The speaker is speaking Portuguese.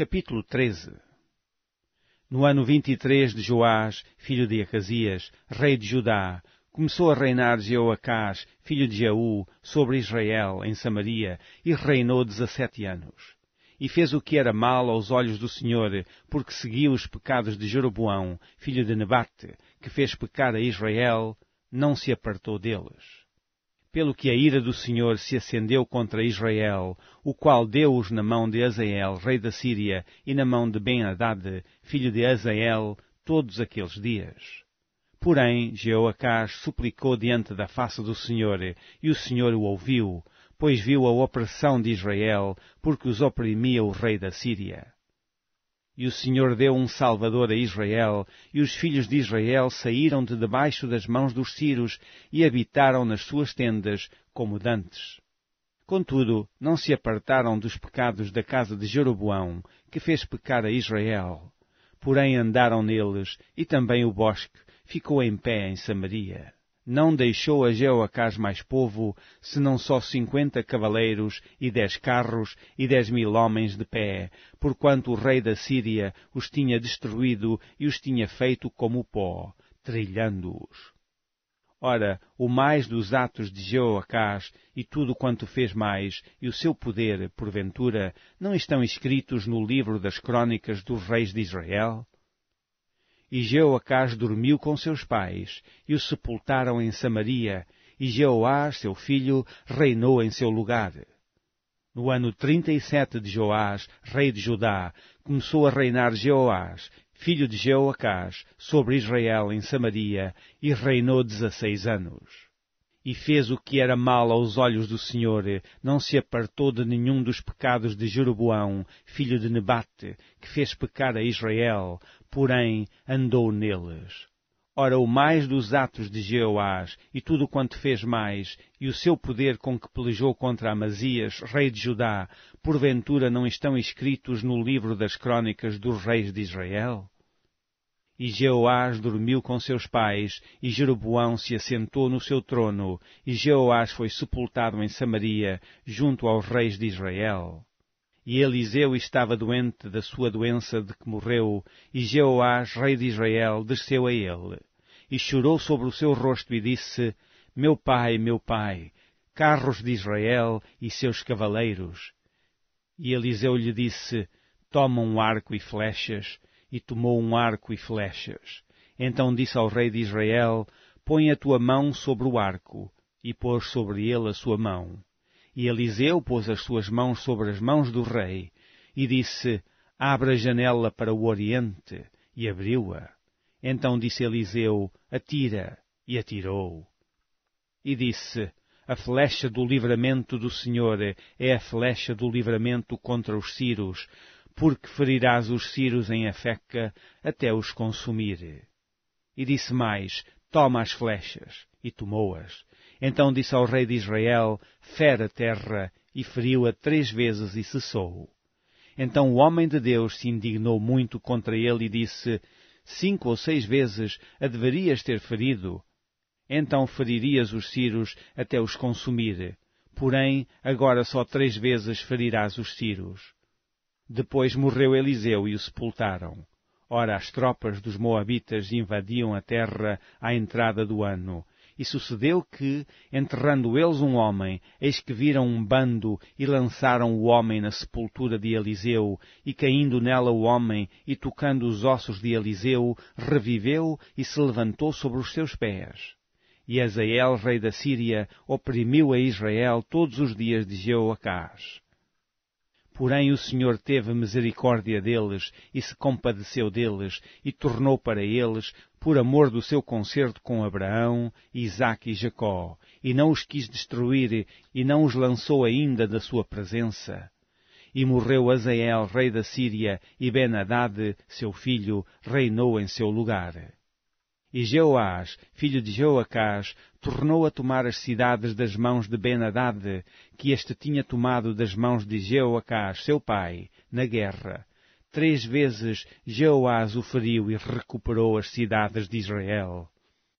Capítulo 13 No ano vinte e três de Joás, filho de Acasias, rei de Judá, começou a reinar Jeoacás, filho de Jaú, sobre Israel, em Samaria, e reinou dezessete anos. E fez o que era mal aos olhos do Senhor, porque seguiu os pecados de Jeroboão, filho de Nebate, que fez pecar a Israel, não se apartou deles pelo que a ira do Senhor se acendeu contra Israel, o qual deu-os na mão de Azael, rei da Síria, e na mão de Ben-Hadad, filho de Azael, todos aqueles dias. Porém, Jeoacás suplicou diante da face do Senhor, e o Senhor o ouviu, pois viu a opressão de Israel, porque os oprimia o rei da Síria. E o Senhor deu um Salvador a Israel, e os filhos de Israel saíram de debaixo das mãos dos Círios e habitaram nas suas tendas, como dantes. Contudo, não se apartaram dos pecados da casa de Jeroboão, que fez pecar a Israel. Porém andaram neles, e também o bosque ficou em pé em Samaria não deixou a Jeoacás mais povo, senão só cinquenta cavaleiros e dez carros e dez mil homens de pé, porquanto o rei da Síria os tinha destruído e os tinha feito como pó, trilhando-os. Ora, o mais dos atos de Jeoacás e tudo quanto fez mais, e o seu poder, porventura, não estão escritos no livro das crônicas dos reis de Israel? E Jeoacás dormiu com seus pais, e o sepultaram em Samaria, e Jeoás, seu filho, reinou em seu lugar. No ano trinta e sete de Joás, rei de Judá, começou a reinar Jeoás, filho de Jeoacás, sobre Israel em Samaria, e reinou dezesseis anos e fez o que era mal aos olhos do Senhor, não se apartou de nenhum dos pecados de Jeroboão, filho de Nebate, que fez pecar a Israel, porém andou neles. Ora, o mais dos atos de Jeoás, e tudo quanto fez mais, e o seu poder com que pelejou contra Amazias, rei de Judá, porventura não estão escritos no livro das crônicas dos reis de Israel? E Jeoás dormiu com seus pais, e Jeroboão se assentou no seu trono, e Jeoás foi sepultado em Samaria, junto aos reis de Israel. E Eliseu estava doente da sua doença de que morreu, e Jeoás, rei de Israel, desceu a ele. E chorou sobre o seu rosto e disse, Meu pai, meu pai, carros de Israel e seus cavaleiros. E Eliseu lhe disse, Toma um arco e flechas, e tomou um arco e flechas. Então disse ao rei de Israel, Põe a tua mão sobre o arco, e pôs sobre ele a sua mão. E Eliseu pôs as suas mãos sobre as mãos do rei, e disse, Abra a janela para o oriente, e abriu-a. Então disse Eliseu, Atira, e atirou. E disse, a flecha do livramento do Senhor é a flecha do livramento contra os Círios, porque ferirás os ciros em Afeca até os consumir. E disse mais, toma as flechas, e tomou-as. Então disse ao rei de Israel, fere a terra, e feriu-a três vezes e cessou. Então o homem de Deus se indignou muito contra ele e disse, cinco ou seis vezes a deverias ter ferido. Então feririas os ciros até os consumir. Porém, agora só três vezes ferirás os ciros. Depois morreu Eliseu e o sepultaram. Ora, as tropas dos Moabitas invadiam a terra à entrada do ano. E sucedeu que, enterrando eles um homem, eis que viram um bando e lançaram o homem na sepultura de Eliseu, e caindo nela o homem e tocando os ossos de Eliseu, reviveu e se levantou sobre os seus pés. E Azael, rei da Síria, oprimiu a Israel todos os dias de Jeoacás. Porém o Senhor teve misericórdia deles e se compadeceu deles e tornou para eles, por amor do seu concerto com Abraão, Isaque e Jacó, e não os quis destruir e não os lançou ainda da sua presença. E morreu Azael, rei da Síria, e Ben-Hadad, seu filho, reinou em seu lugar. E Jeoás, filho de Joacás, tornou a tomar as cidades das mãos de Ben-Hadad, que este tinha tomado das mãos de Jeoacás, seu pai, na guerra. Três vezes Jeoás o feriu e recuperou as cidades de Israel.